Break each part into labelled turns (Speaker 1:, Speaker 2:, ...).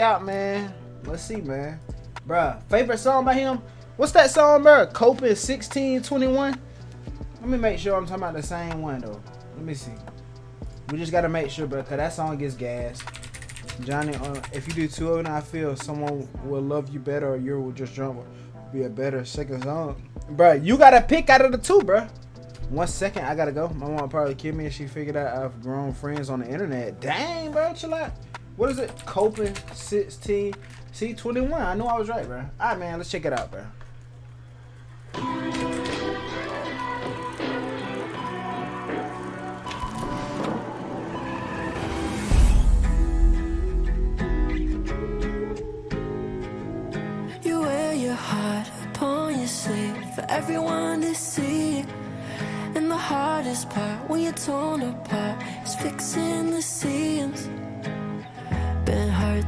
Speaker 1: out, man. Let's see, man. Bruh, favorite song by him? What's that song, bruh? Coping 1621? Let me make sure I'm talking about the same one, though. Let me see. We just gotta make sure, bro, cause that song gets gas. Johnny, uh, if you do two of them, I feel someone will love you better, or you will just jump be a better second song. Bro, you gotta pick out of the two, bro. One second, I gotta go. My mom probably kill me if she figured out I've grown friends on the internet. Dang, bro, chill out. What is it? Coping 16 C21. I know I was right, bro. All right, man, let's check it out, bro.
Speaker 2: You wear your heart upon your sleeve for everyone to see. And the hardest part when you're torn apart is fixing the seams.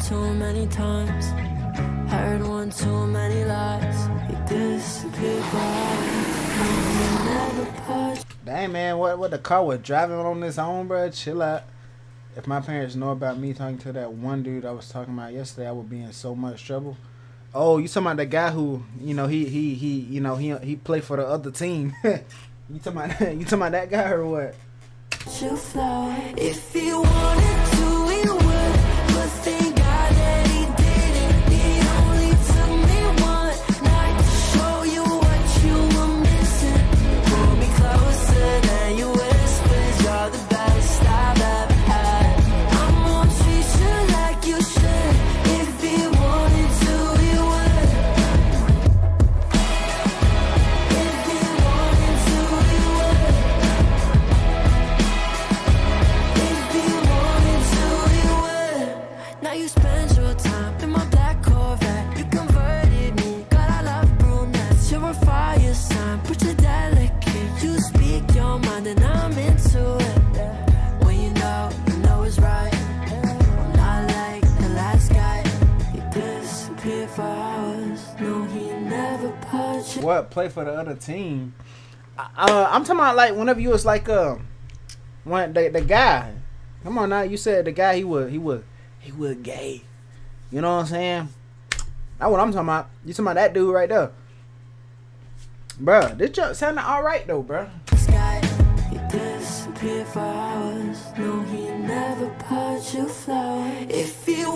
Speaker 2: Too many times, heard one too many lies. You disappeared for hours, you.
Speaker 1: Dang, man, what what the car was driving on this own, bro? Chill out. If my parents know about me talking to that one dude I was talking about yesterday, I would be in so much trouble. Oh, you talking about the guy who, you know, he he he, you know, he he played for the other team. you talking about you talking about that guy or what?
Speaker 2: What
Speaker 1: play for the other team? Uh, I'm talking about like whenever you was like uh, one the the guy. Come on now, you said the guy he was he was he was gay. You know what I'm saying? That's what I'm talking about. You talking about that dude right there, Bruh, This jump sounded all right though, bruh.
Speaker 2: sky. He disappeared for hours. No, he never put you flower. If he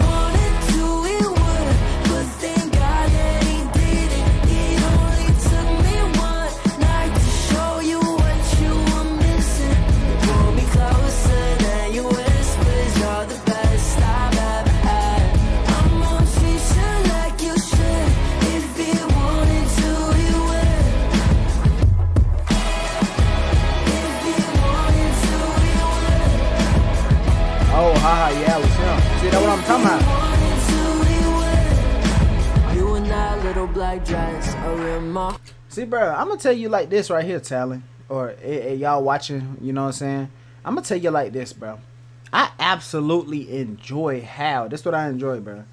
Speaker 1: haha, yeah, it was him. See, that's what I'm talking about.
Speaker 2: You in that little black dress are in my
Speaker 1: See, bro, I'm gonna tell you like this right here, Talon, or eh, eh, y'all watching. You know what I'm saying? I'm gonna tell you like this, bro. I absolutely enjoy how. That's what I enjoy, bro.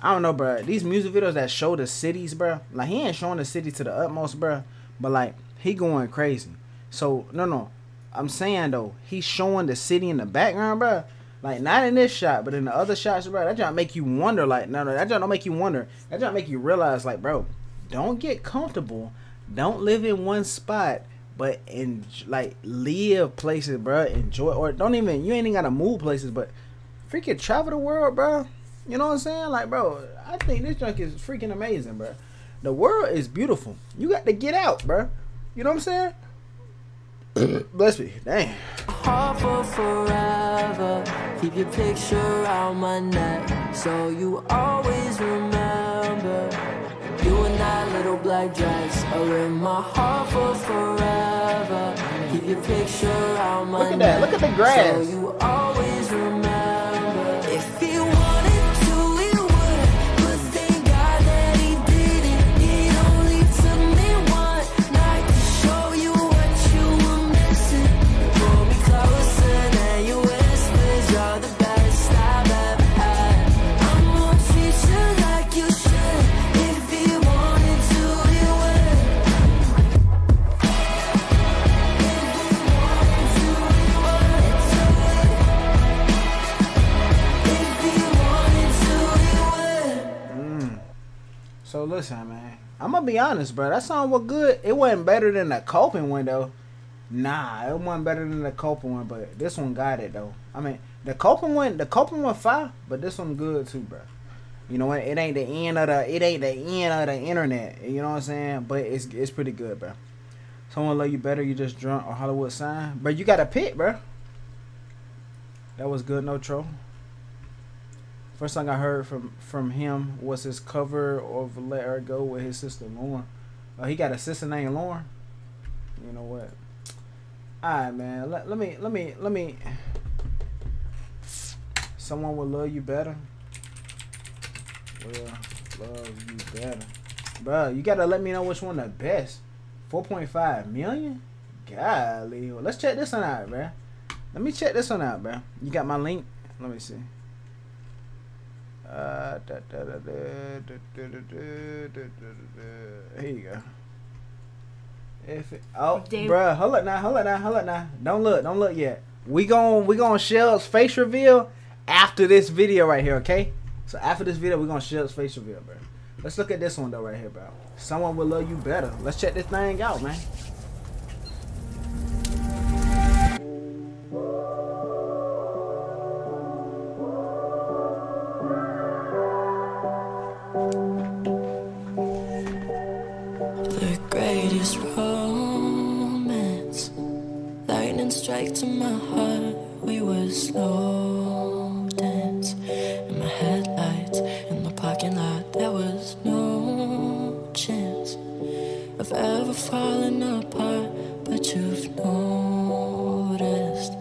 Speaker 1: I don't know, bro. These music videos that show the cities, bro. Like he ain't showing the city to the utmost, bro. But like he going crazy. So no, no. I'm saying though, he's showing the city in the background, bro. Like not in this shot, but in the other shots, bro. That just make you wonder. Like no, no, that just don't make you wonder. That just make you realize, like, bro, don't get comfortable. Don't live in one spot, but in like live places, bro. Enjoy or don't even. You ain't even gotta move places, but freaking travel the world, bro. You know what I'm saying? Like, bro, I think this junk is freaking amazing, bro. The world is beautiful. You got to get out, bro. You know what I'm saying? Bless me. Dang.
Speaker 2: Heart for forever. Keep your picture around my neck so you always remember. You in that little black dress are in my heart for forever. Keep your picture around my
Speaker 1: Look at that. Look at the grass.
Speaker 2: So gonna
Speaker 1: be honest, bro. That song was good. It wasn't better than the coping one though. Nah, it wasn't better than the coping one, but this one got it though. I mean, the coping one, the coping one fire, but this one good too, bro. You know what? It ain't the end of the, it ain't the end of the internet. You know what I'm saying? But it's it's pretty good, bro. Someone love you better, you just drunk or Hollywood sign, but you got a pit, bro. That was good, no troll. First song I heard from from him was his cover of "Let Her Go" with his sister Lauren. Oh, he got a sister named Lauren. You know what? All right, man. Let, let me let me let me. Someone will love you better. Will love you better, bro. You gotta let me know which one the best. Four point five million. Golly. Well, let's check this one out, bro. Let me check this one out, bro. You got my link? Let me see. Uh, da, da, da, Here you go. If it, oh, bruh, hold up now, hold up now, hold up now. Don't look, don't look yet. We gon' we gonna Shell's face reveal after this video right here, okay? So after this video, we gonna Shell's face reveal, bro. Let's look at this one though, right here, bro. Someone will love you better. Let's check this thing out, man.
Speaker 2: Greatest romance. Lightning strike to my heart. We were slow dance. In my headlights in the parking lot. There was no chance of ever falling apart. But you've noticed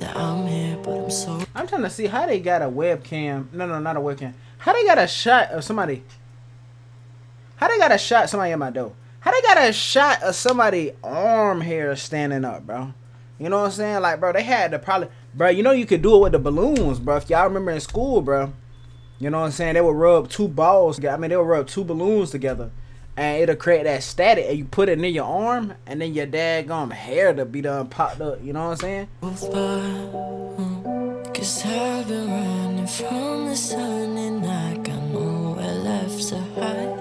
Speaker 2: that I'm here, but I'm so
Speaker 1: I'm trying to see how they got a webcam. No, no, not a webcam. How they got a shot of somebody? How they got a shot somebody at my door? How they got a shot of somebody arm hair standing up, bro? You know what I'm saying? Like, bro, they had to probably, bro. You know you could do it with the balloons, bro. If y'all remember in school, bro. You know what I'm saying? They would rub two balls. I mean, they would rub two balloons together, and it'll create that static. And you put it near your arm, and then your daggum hair to be done popped up. You know what I'm saying?
Speaker 2: Hmm, cause I've been running from the sun and I got nowhere left to hide.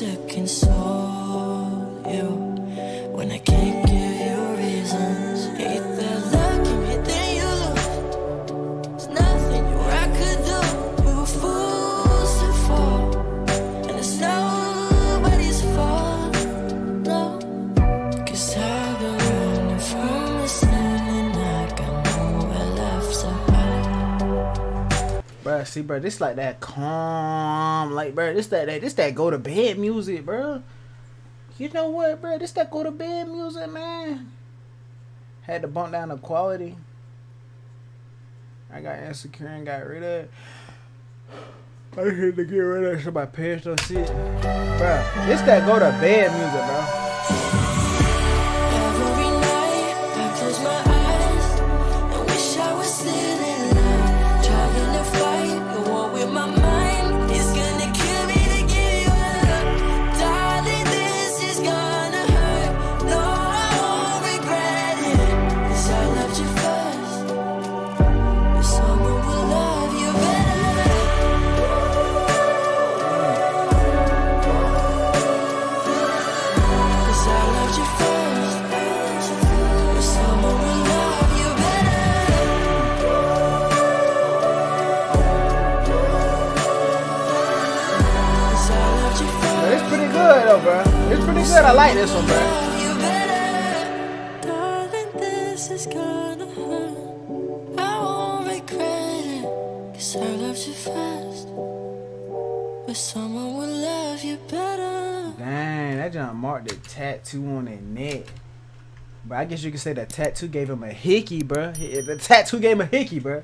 Speaker 2: Hard to console you
Speaker 1: see, bro, this like that calm, like, bro, this that, that this that go to bed music, bro. You know what, bro? This that go to bed music, man. Had to bump down the quality. I got insecure and got rid of it. I had to get rid of it so my parents don't see it. Bruh, this that go to bed music, bro.
Speaker 2: Loved you first. But
Speaker 1: it's pretty good though, bro. It's pretty good. I like this one, bro.
Speaker 2: Love you better. Darling, this is gonna hurt. I won't regret it. 'Cause I loved you. But someone will love you better.
Speaker 1: Dang, that John marked the tattoo on their neck. But I guess you could say that tattoo gave him a hickey, bro. The tattoo gave him a hickey, bro.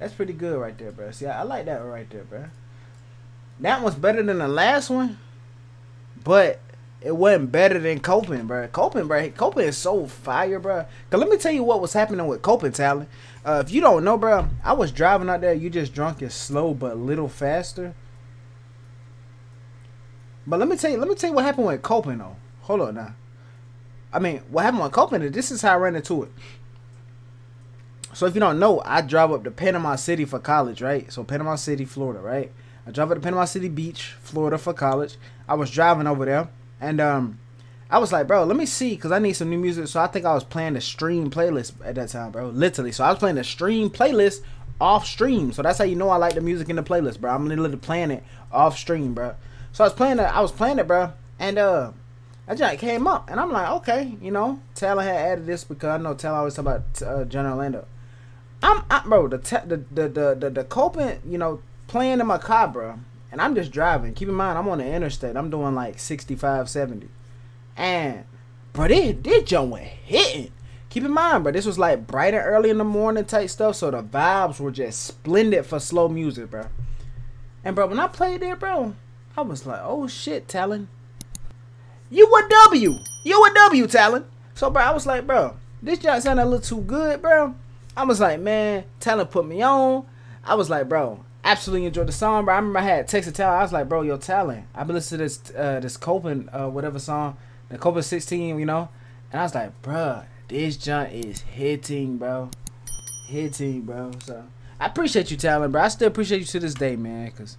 Speaker 1: That's pretty good right there, bro. See, I, I like that one right there, bro. That one's better than the last one, but it wasn't better than Coping, bro. Coping, bro. Coping is so fire, bro. Cause let me tell you what was happening with Coping talent. Uh, if you don't know, bro, I was driving out there. You just drunk and slow, but a little faster. But let me tell you, let me tell you what happened with Coping though. Hold on now. I mean, what happened with Coping? This is how I ran into it. So if you don't know, I drive up to Panama City for college, right? So Panama City, Florida, right? I drove to Panama City Beach, Florida for college. I was driving over there and um I was like, bro, let me see, cause I need some new music. So I think I was playing the stream playlist at that time, bro. Literally. So I was playing the stream playlist off stream. So that's how you know I like the music in the playlist, bro. I'm literally playing it off stream, bro. So I was playing it. I was playing it, bro. And uh, I just came up, and I'm like, okay, you know, Taylor had added this because I know Taylor always talk about uh, John Orlando. I'm, I, bro, the the the the the coping, you know, playing in my car, bro, and I'm just driving. Keep in mind, I'm on the interstate. I'm doing like 65, 70. And bro, this this jump went hitting. Keep in mind, bro, this was like bright and early in the morning type stuff, so the vibes were just splendid for slow music, bro. And bro, when I played there, bro, I was like, oh shit, Talon. You a W. You a W, Talon. So bro, I was like, bro, this joint sounded a little too good, bro. I was like, man, Talon put me on. I was like, bro, absolutely enjoyed the song, bro. I remember I had texted Talon. I was like, bro, yo, Talon. I've been listening to this uh, this Coping, uh, whatever song the COVID 16, you know? And I was like, bro, this junk is hitting, bro. Hitting, bro. So I appreciate you, Talon, bro. I still appreciate you to this day, man, because